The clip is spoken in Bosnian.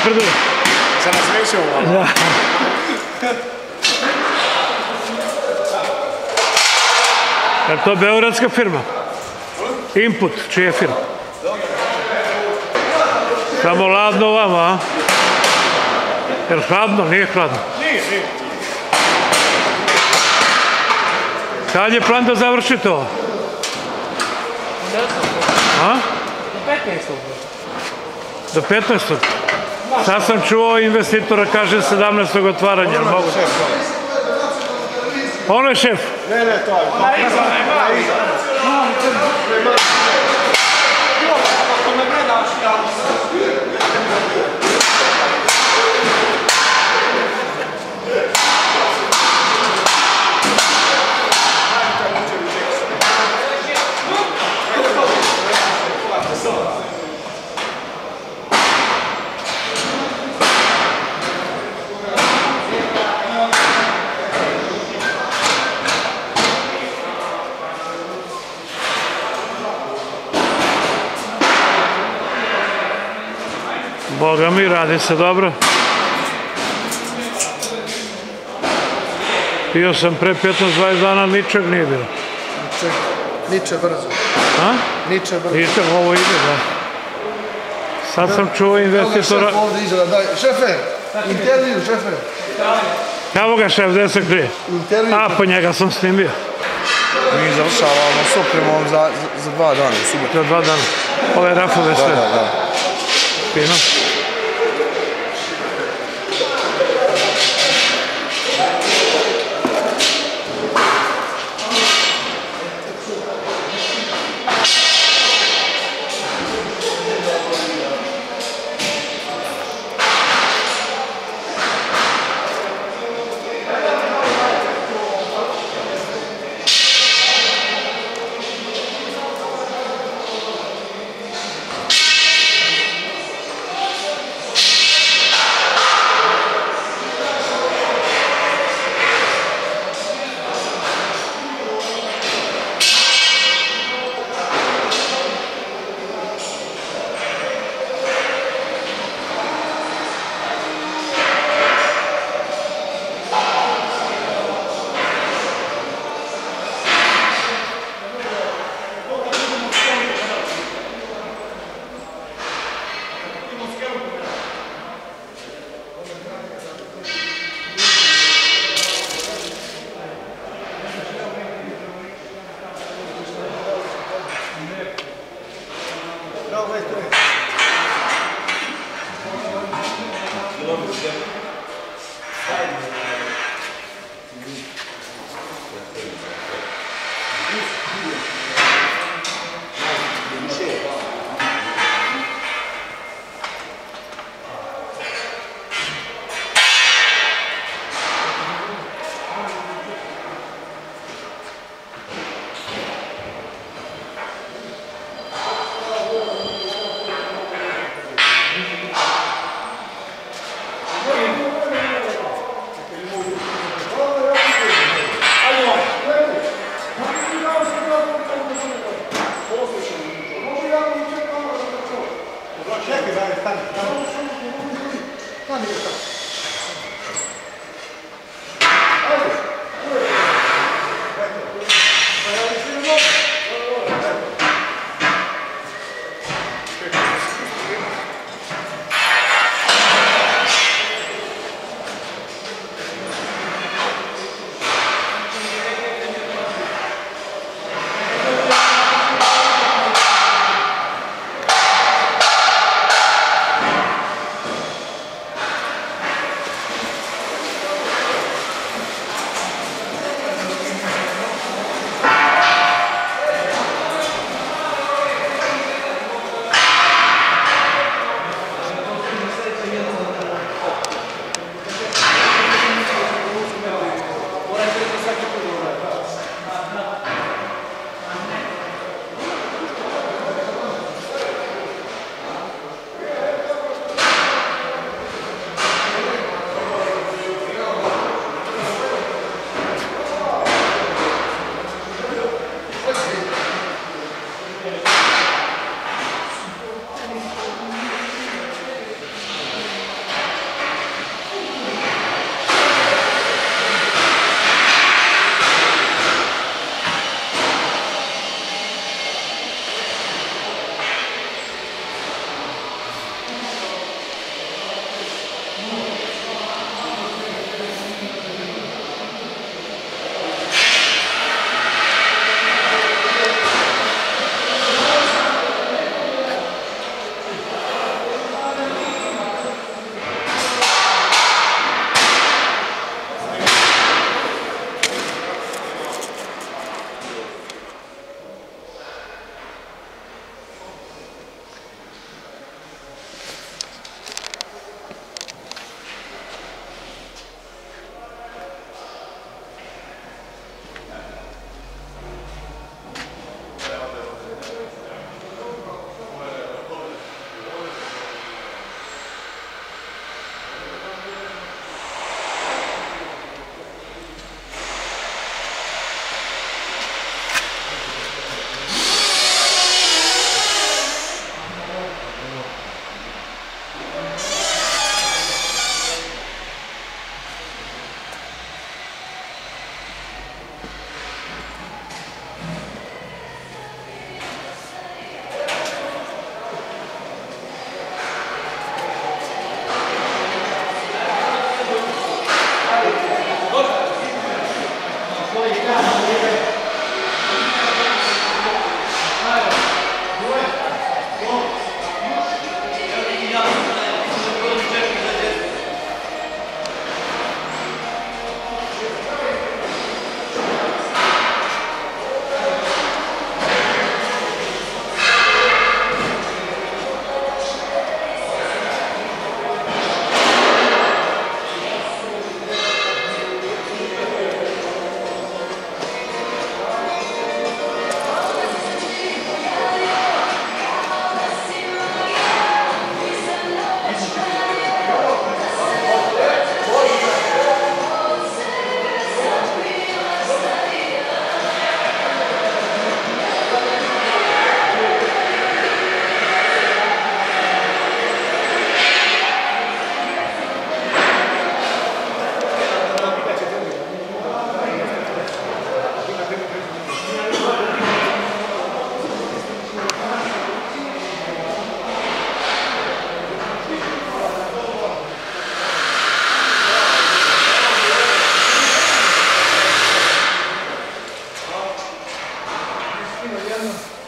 Napreduje, napreduje. Se nasmešao ovo. Da. Je to beogradska firma? Input, čija je firma? Samo ladno vama, a? Je li hladno? Nije hladno. Nije, nije. Kad je plan da završite ovo? A? Do 15. Sad sam čuo investitora, kaže 17. otvaranja. jel Mogu? Šef. Ono je šef. Ne, ne, to je. Na iza, na iza. Boga mi, radi se dobro. Pio sam pre 15-20 dana, ničeg nije bilo. Čekaj, niče brzo. A? Niče brzo. Ničeg, ovo ide, da. Sad sam čuo investitora. Šef ovdje iza da daj. Šefe, intervju, šefe. Evo ga šef, gde se krije? Intervju. A, po njega sam snimio. Mi završavamo s opremom za, za, dva dana u subotu. Za dva dana. Ove rafove sve. Da, da, da. Fino. Mariano.